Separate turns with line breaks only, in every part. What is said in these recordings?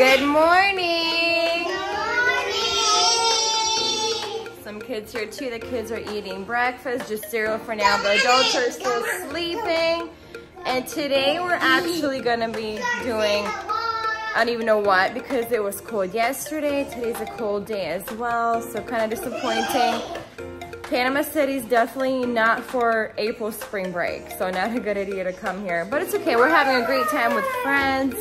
Good morning. Some kids here too. The kids are eating breakfast, just cereal for now. The adults are still sleeping. And today we're actually gonna be doing, I don't even know what, because it was cold yesterday. Today's a cold day as well, so kind of disappointing. Panama City is definitely not for April spring break, so not a good idea to come here. But it's okay, we're having a great time with friends.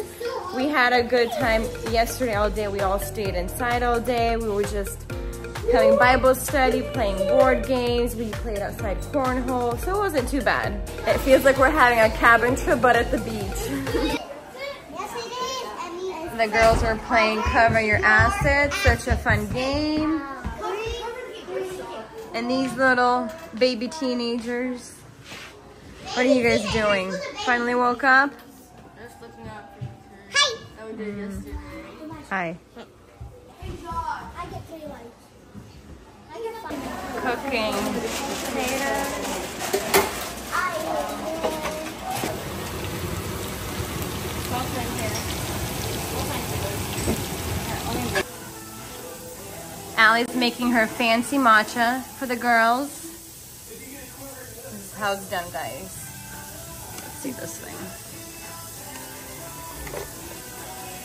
We had a good time yesterday all day. We all stayed inside all day. We were just having Bible study, playing board games. We played outside cornhole, so it wasn't too bad. It feels like we're having a cabin trip, but at the beach. the girls were playing Cover Your Assets, such a fun game. And these little baby teenagers. What are you guys doing? Finally woke up?
Up. Hi. That we yesterday.
Hi.
I get three lights. I get five.
Cooking potatoes. Allie's making her fancy matcha for the girls. This is how it's done, guys. Let's see this thing.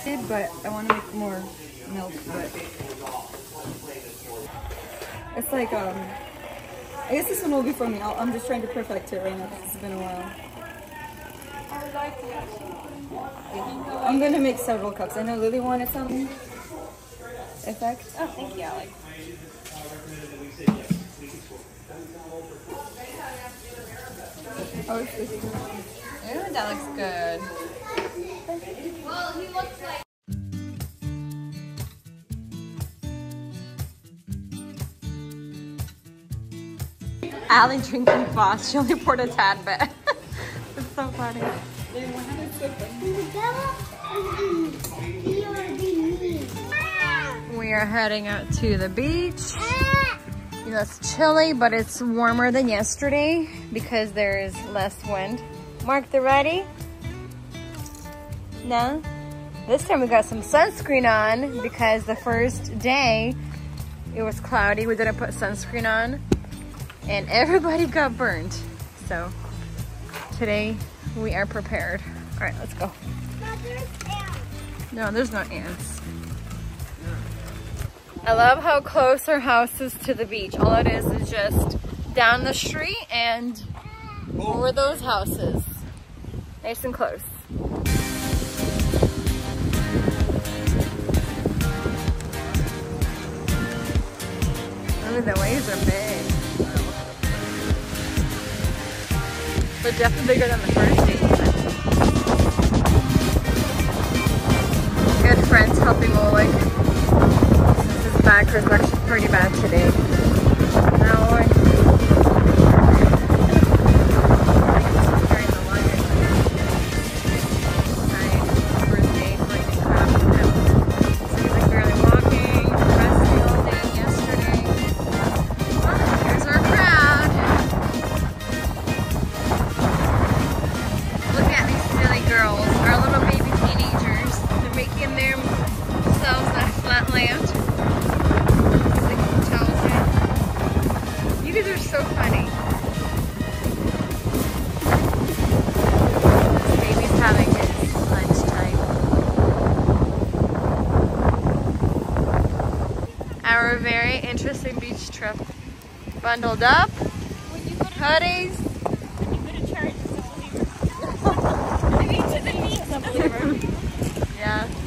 But I want to make more milk. But it's like um, I guess this one will be for me. I'll, I'm just trying to perfect it right now because it's been a while. I'm gonna make several cups. I know Lily wanted some effect.
Oh, thank you, Allie.
Oh, it's this.
Ooh, that looks good. Allie drinking fast. She only poured a tad bit. it's so funny. We are heading out to the beach. It's chilly, but it's warmer than yesterday because there's less wind. Mark, the ready? No? This time we got some sunscreen on because the first day it was cloudy. We didn't put sunscreen on and everybody got burned. So today we are prepared. All right, let's go. No, there's no ants. I love how close our house is to the beach. All it is is just down the street and over those houses. Nice and close. Ooh, the waves are big. Definitely bigger than the first. Bundled up, hoodies, Yeah.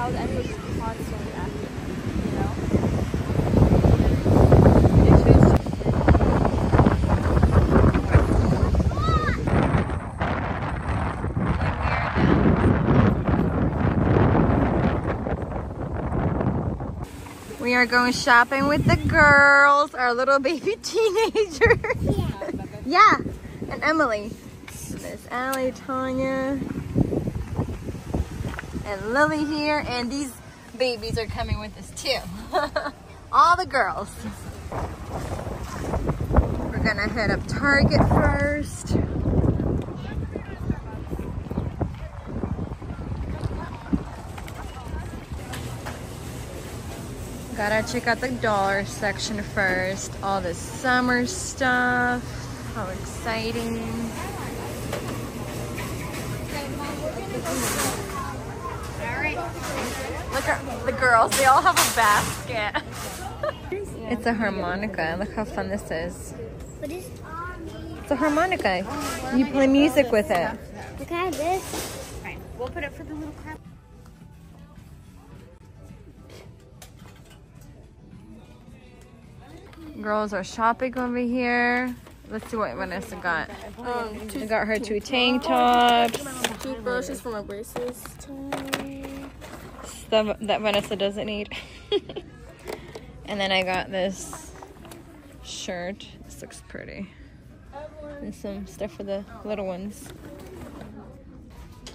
child constantly? We are going shopping with the girls, our little baby teenagers. yeah. yeah. and Emily. Miss Allie, Tanya and Lily here, and these babies are coming with us too. All the girls. We're gonna head up Target first. Gotta check out the dollar section first. All the summer stuff. How exciting. Look at the girls, they all have a basket. it's a harmonica. Look how fun this is. It's a harmonica. You play music with it.
Look at this.
We'll put it for the little crab.
Girls are shopping over here. Let's see what Vanessa got.
Um,
We got her two tank tops.
toothbrushes for my braces.
Stuff that Vanessa doesn't need. and then I got this shirt. This looks pretty. And some stuff for the little ones.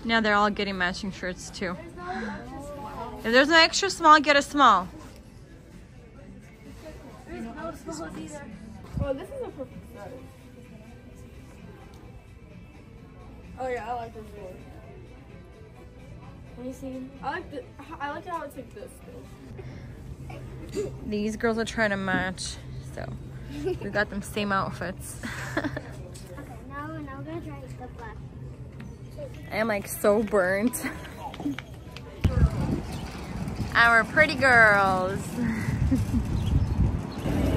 Now they're all getting matching shirts too. If there's an extra small, get a small.
Oh, this is a perfect size. Oh yeah, I like this one. Let me see. I like the. I like how it's like this.
These girls are trying to match, so we got them same outfits.
Okay, now, now we're gonna try the black.
I'm like so burnt. Our pretty girls.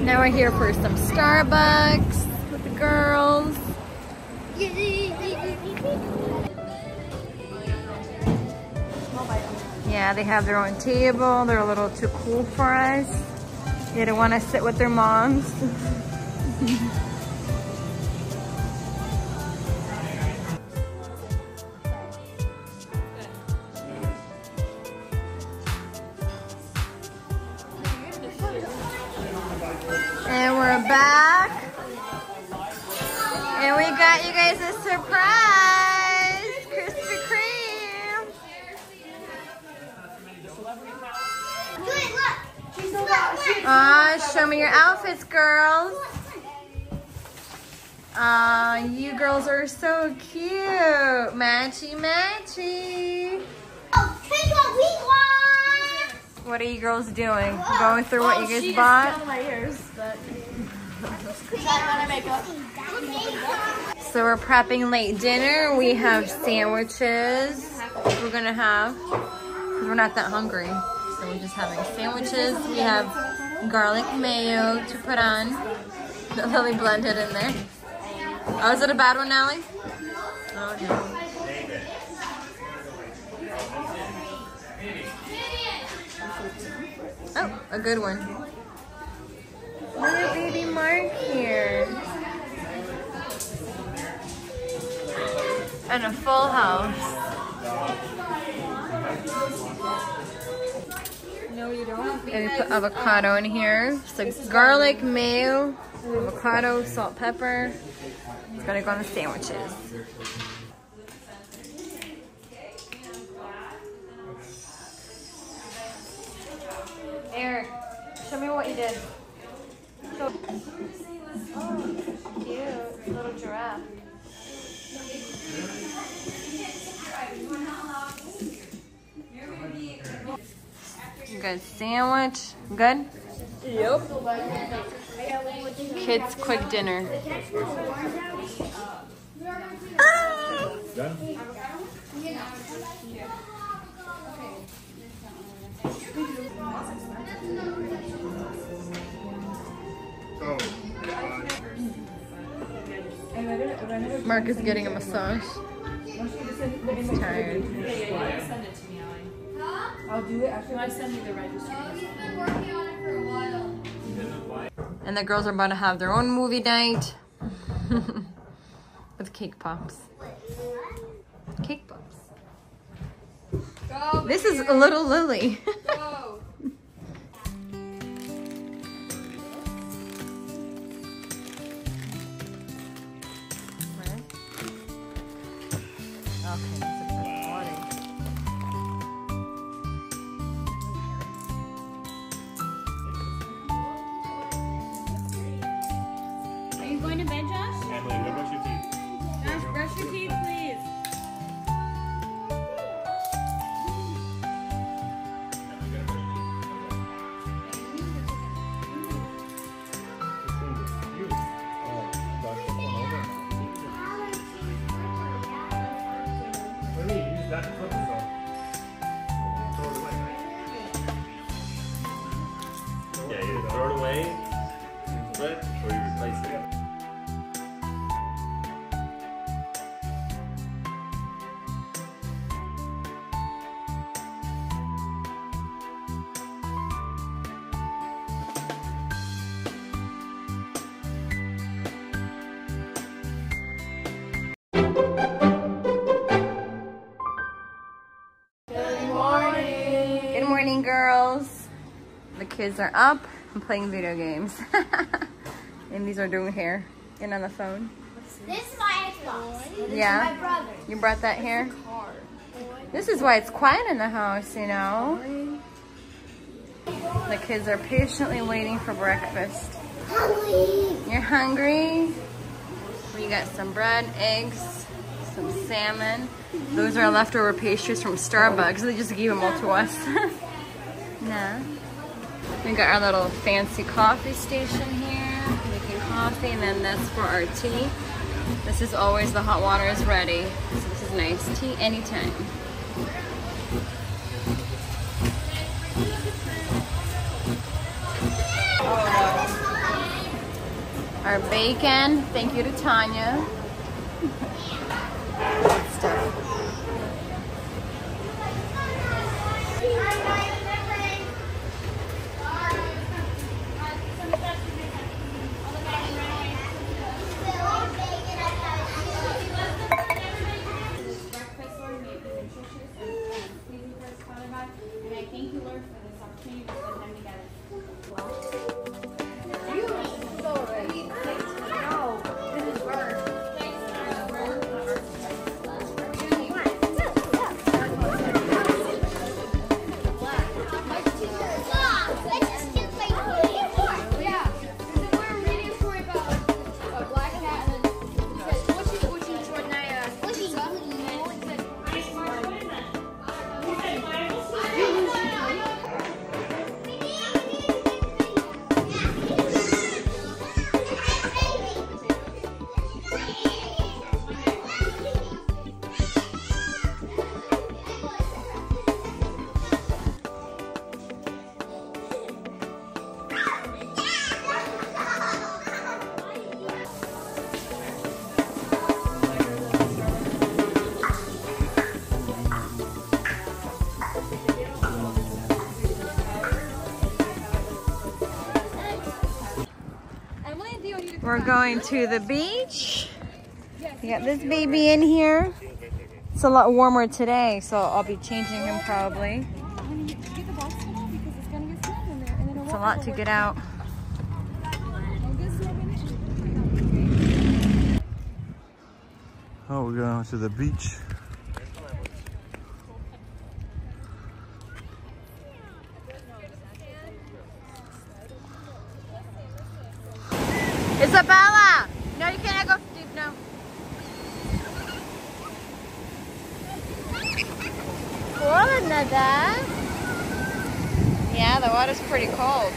now we're here for some Starbucks with the girls. Yeah, they have their own table. They're a little too cool for us. They don't want to sit with their moms. show me your outfits, girls. Aw, you girls are so cute. Matchy matchy.
Oh, what we want.
What are you girls doing? Going through what you guys oh, bought?
my ears, but. Try my makeup.
So we're prepping late dinner. We have sandwiches we're gonna have, We're not that hungry. So we're just having sandwiches. We have garlic mayo to put on. Lily blended in there. Oh, is it a bad one, Allie? Oh no. Oh, a good one. At baby Mark here. And a full house.
No, you don't.
And we put avocado in here. So garlic, mayo, avocado, salt, pepper. It's gonna go on the sandwiches. Eric, show me what you did. Show. Oh, cute. Little giraffe. Good sandwich. Good?
Yep.
Kids quick dinner. Mark is getting a massage. He's tired.
I'll do it after.
I send you the register. Oh, he's been working on it for a while.
And the girls are about to have their own movie night with cake pops. Cake pops.
Go,
this is a little Lily.
okay. That
kids are up and playing video games. and these are doing hair. Getting on the phone.
This is my Xbox. This
Yeah.
is my brother.
You brought that here? This is why it's quiet in the house, you know? The kids are patiently waiting for breakfast.
Hungry.
You're hungry? We got some bread, eggs, some salmon. Those are leftover pastries from Starbucks. They just gave them all to us. nah. We got our little fancy coffee station here, making coffee, and then this for our tea. This is always the hot water is ready. So this is nice tea anytime. Our bacon, thank you to Tanya. Going to the beach. We got this baby in here. It's a lot warmer today, so I'll be changing him probably. It's a lot to get out.
Oh, we're going to the beach.
Isabella! No, you can't go deep, no. Cool, nada. Yeah, the water's pretty cold.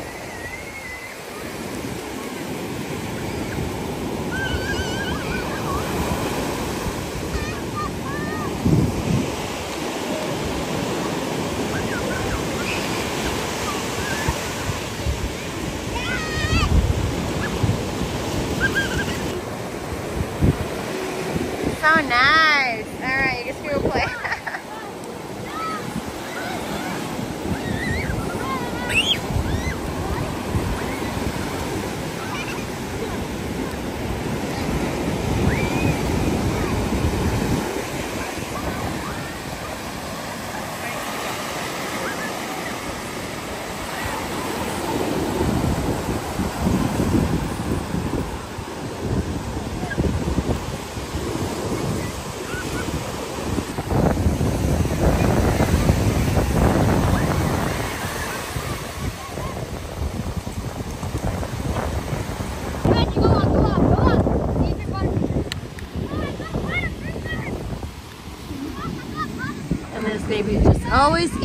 So nice.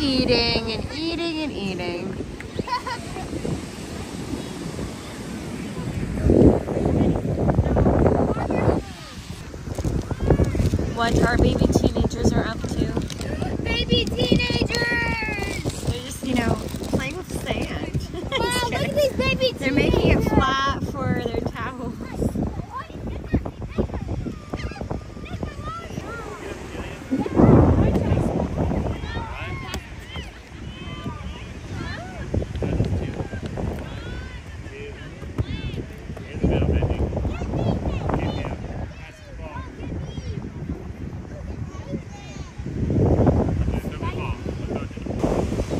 Eating and eating and eating. What our baby teenagers are up to.
Baby teenagers!
They're just, you know, playing with sand.
Wow, look at these baby
They're making it flat for their towels.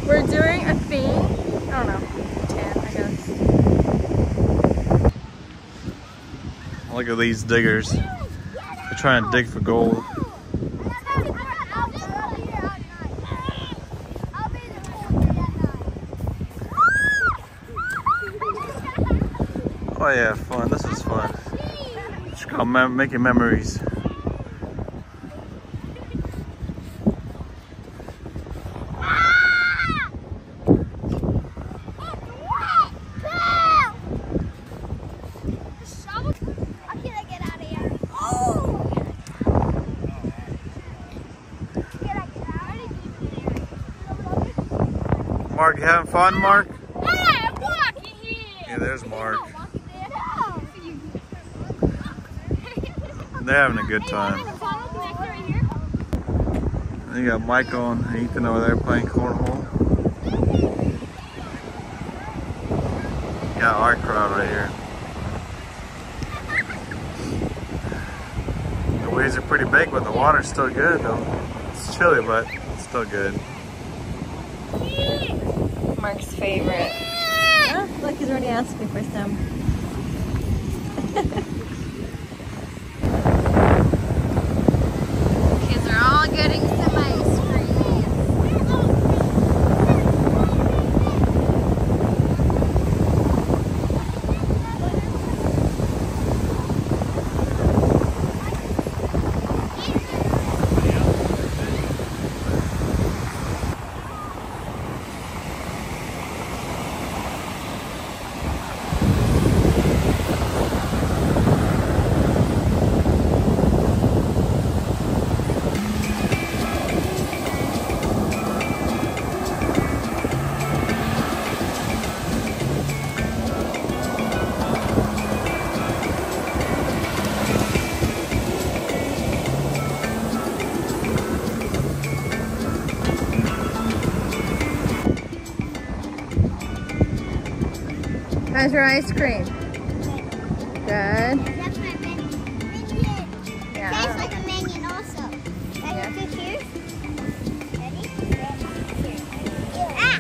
We're doing a thing. I don't know. Tan, I guess.
Look at these diggers. They're trying to dig for gold. Oh yeah, fun. This is fun. It's called making memories. Mark, you having fun, Mark? Yeah, there's Mark. They're having a good time. You got Michael and Ethan over there playing cornhole. Got our crowd right here. The waves are pretty big, but the water's still good though. It's chilly, but it's still good.
Favorite.
Ah, look, he's already asking for some.
Kids are all getting How's your ice cream? Good.
That's my minion.
Yeah.
Tastes like a minion also. Can
Yeah.
I here? Ready? Here. Ah!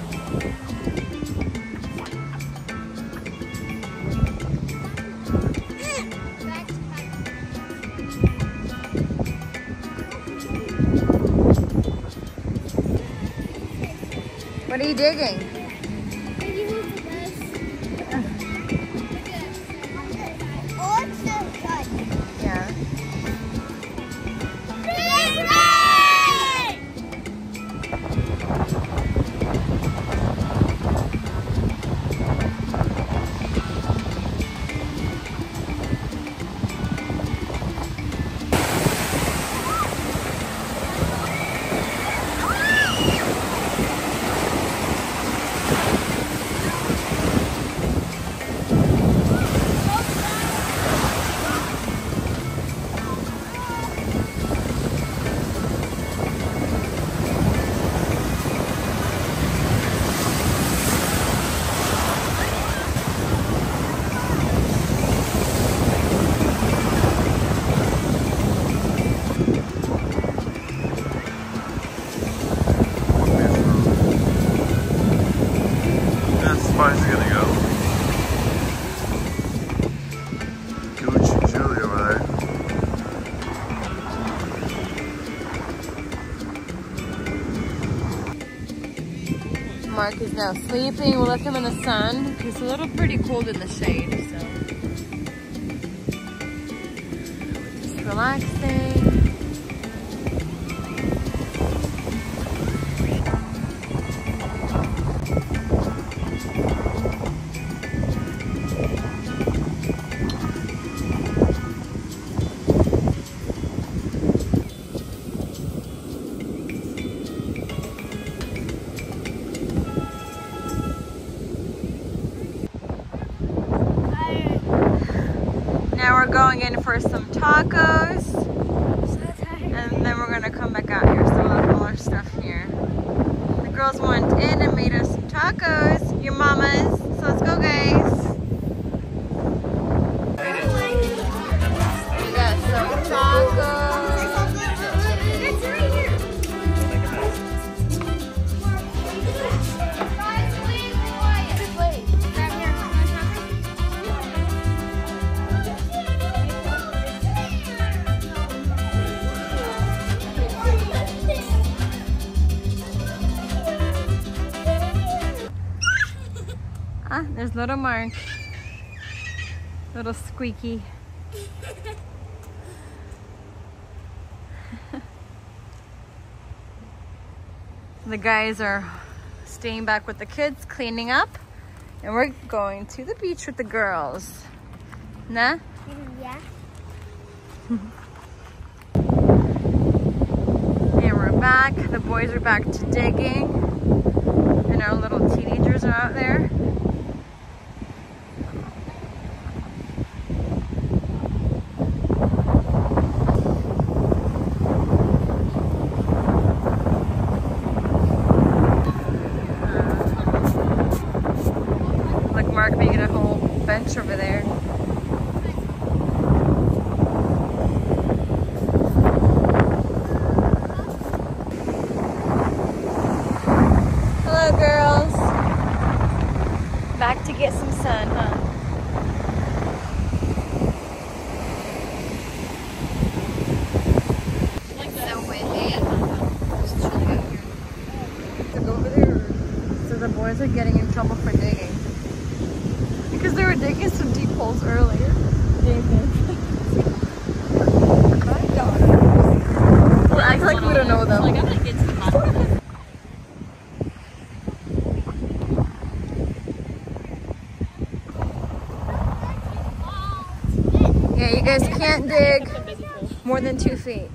What are you digging? Mark is now sleeping. We'll let him in the sun. He's a little pretty cold in the shade, Ah, there's little Mark. Little squeaky. the guys are staying back with the kids, cleaning up. And we're going to the beach with the girls. Nah?
Yeah.
And we're back. The boys are back to digging. And our little teenagers are out there. Like Mark making a whole bench over there. Hello, girls. Back to get some sun, huh? To go over there. So the boys are getting in trouble for digging. Because they were digging some deep holes earlier. We'll act like we don't know them. Yeah, you guys can't dig more than two feet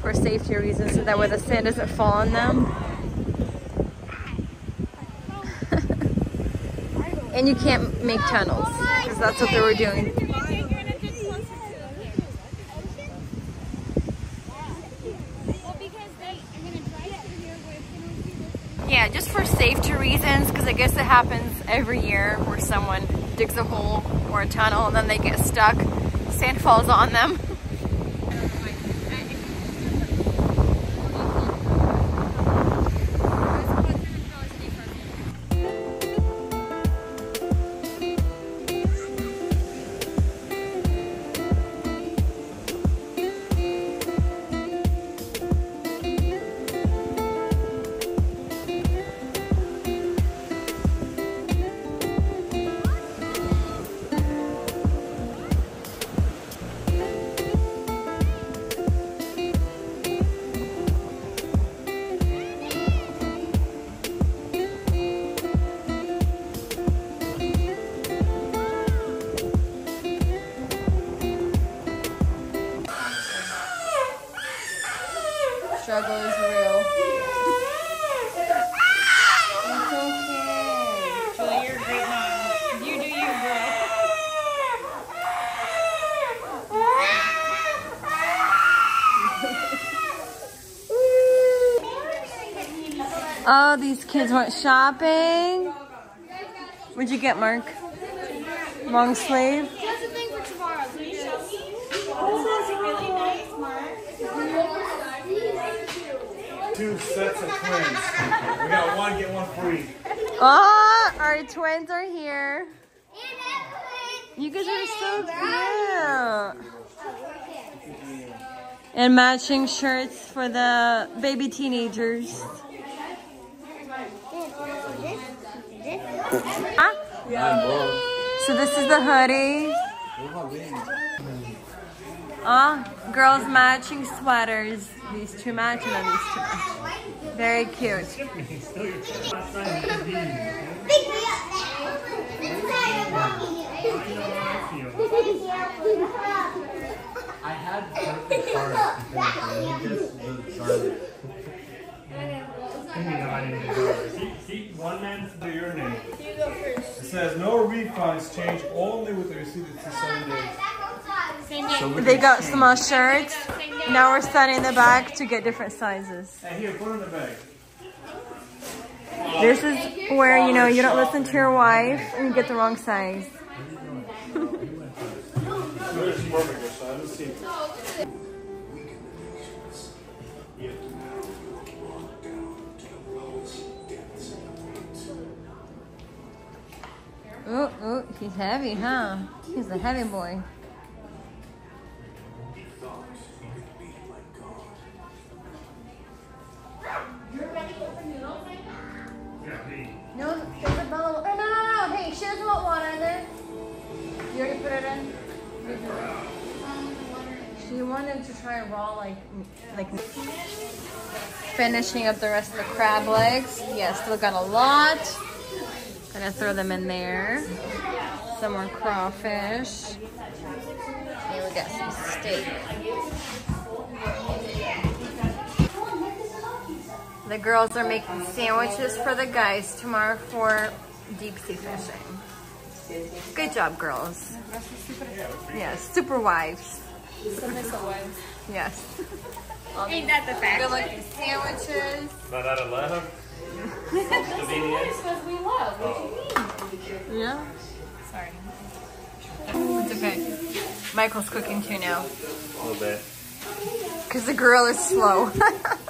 for safety reasons so that way the sand doesn't fall on them. and you can't make tunnels because that's what they were doing. Yeah, just for safety reasons because I guess it happens every year where someone digs a hole or a tunnel and then they get stuck. Sand falls on them. These kids went shopping. What'd you get, Mark? Long sleeve?
That's the thing for tomorrow.
Two sets of twins. We got one, get one free.
Oh, our twins are here. You guys are so cute. And matching shirts for the baby teenagers. Ah, so this is the hoodie. Ah, girls matching sweaters. These two match and then these two match. Very cute.
I had. One man to your name. It says no refunds, change only with the receipt to seven days. So
They got
change.
small shirts. Now we're standing in the back to get different sizes.
Hey, here, put in the bag.
This is where, you know, you don't listen to your wife and you get the wrong size. Ooh, ooh, he's heavy, huh? He's a heavy boy. No, there's a bottle. Oh, no, no, no. Hey, she doesn't want water in there. You already put it in? She wanted to try raw, like, like. Finishing up the rest of the crab legs. Yes, still got a lot. Gonna throw them in there. Some more crawfish. Here we got some steak. The girls are making sandwiches for the guys tomorrow for deep sea fishing. Good job, girls. Yes, super wives. Yes.
Ain't that the fact?
Good looking sandwiches.
Not out of love? Convenience?
Because we love. What oh. you mean?
Yeah.
Sorry.
It's okay. Michael's cooking too now.
A little bit.
Because the grill is slow.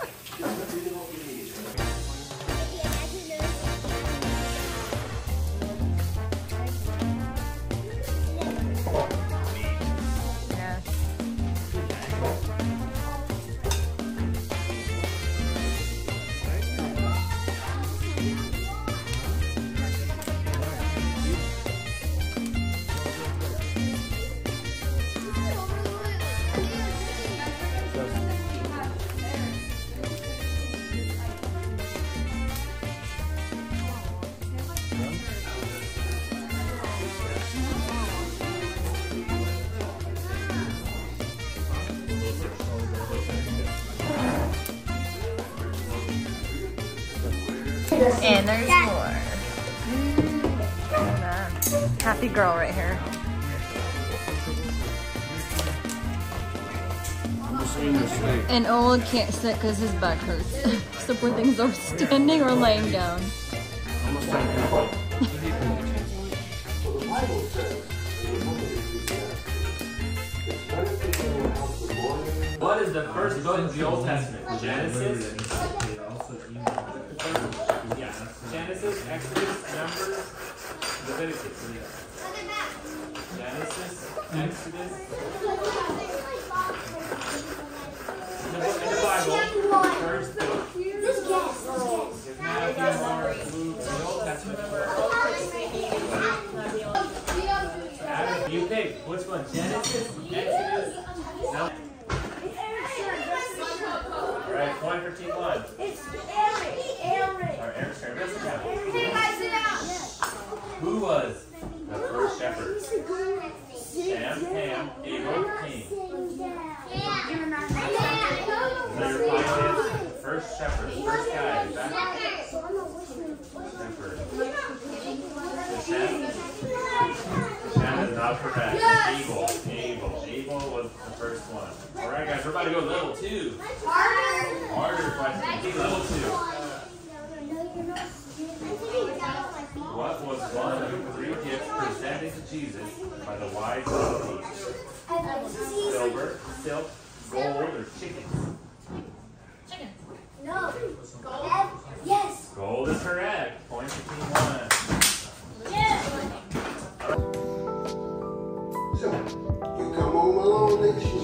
And Ola can't sit because his back hurts. so poor things are standing or laying down.
What is the first book in the Old Testament? Genesis? Genesis, Exodus, Numbers, Leviticus. Genesis, Exodus. In the, book, in the Bible, first book. If Matthew, Mark, Luke, the Old Testament. Adam, you pick. Which one? Genesis, Exodus, Numbers. All right, point for team one. Or Eric's turn. Listen now. Who was the first shepherd? Sam, Ham, Abel, Cain. First shepherd, first guy. Shepherd? Not correct. Abel. Abel. Abel was the first one. All right, guys, we're about to go level two. Harder question. Be level two. What was one of the three gifts presented to Jesus by the wise men? Silver, silk, gold, or chickens? Chickens. No. Gold.
Yes.
Gold is correct. Point team one.
So,